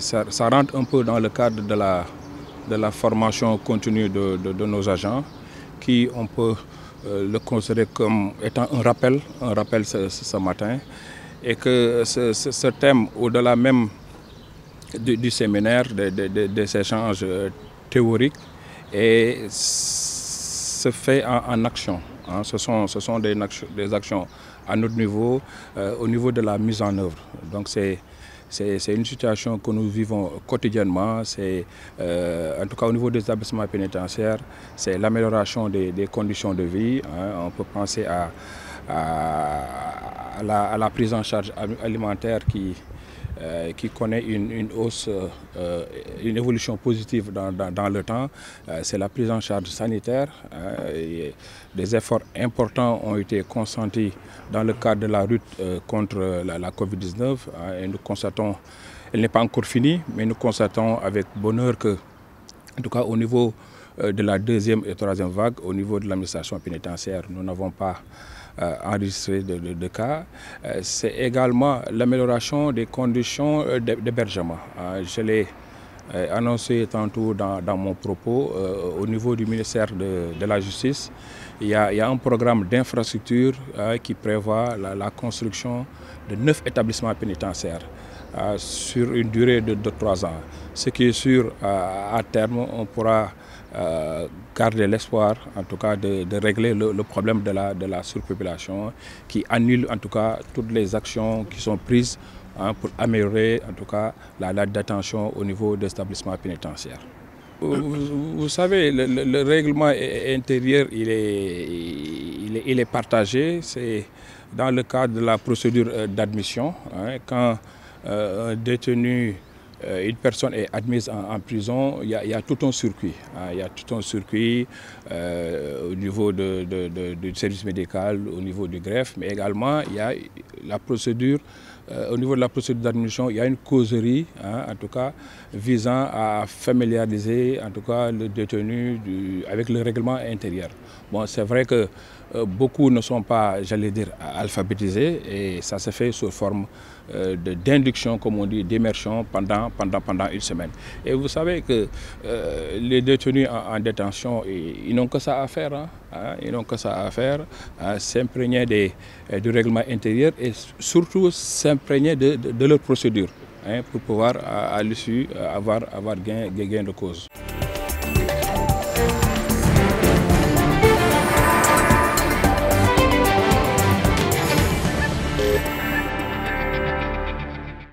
ça, rentre un peu dans le cadre de la, formation continue de, nos agents qui, on peut euh, le considérer comme étant un rappel, un rappel ce, matin, et que ce, thème, au-delà même du, séminaire, des de, de, de, échanges théoriques, et se fait en, action. Hein. Ce sont, ce sont des, des actions à notre niveau, euh, au niveau de la mise en œuvre. Donc c'est c'est une situation que nous vivons quotidiennement. Euh, en tout cas au niveau des établissements pénitentiaires, c'est l'amélioration des, conditions de vie. Hein. On peut penser à, à, la, prise en charge alimentaire qui, euh, qui connaît une, une hausse, euh, une évolution positive dans, dans, le temps. Euh, c'est la prise en charge sanitaire. des efforts importants ont été consentis dans le cadre de la lutte contre la, la Covid-19 et nous constatons, elle n'est pas encore finie, mais nous constatons avec bonheur que, en tout cas au niveau de la deuxième et troisième vague, au niveau de l'administration pénitentiaire, nous n'avons pas euh, enregistré de, de, cas. Euh, c'est également l'amélioration des conditions euh, d'hébergement. je l'ai annoncé tantôt dans, mon propos, au niveau du ministère de, la Justice, il y, a, un programme d'infrastructure qui prévoit la, la, construction de neuf établissements pénitentiaires sur une durée de, de trois ans. Ce qui est sûr, à terme, on pourra euh, garder l'espoir, en tout cas, de, régler le, problème de la, surpopulation qui annule, en tout cas, toutes les actions qui sont prises hein, pour améliorer, en tout cas, la, la détention au niveau des établissements pénitentiaires. Vous, savez, le, le, le, règlement intérieur, il est, il est, partagé. C'est dans le cadre de la procédure euh, d'admission. Hein, quand euh, un détenu une personne est admise en, prison, il y, a, tout un circuit. Hein, il y a tout un circuit euh, au niveau du service médical, au niveau du greffe, mais également il y a la procédure, euh, au niveau de la procédure d'admission, il y a une causerie, hein, en tout cas, visant à familiariser en tout cas le détenu avec le règlement intérieur. Bon, c'est vrai que euh, beaucoup ne sont pas, j'allais dire, alphabétisés et ça se fait sous forme euh, d'induction, comme on dit, d'immersion pendant, pendant, pendant une semaine. Et vous savez que les détenus en, en détention, ils, n'ont que ça à faire. Hein, hein, ils n'ont que ça à faire, s'imprégner du règlement intérieur et surtout s'imprégner de, de, de, leur procédure pour pouvoir, à, l'issue, avoir, avoir gain, gain de cause.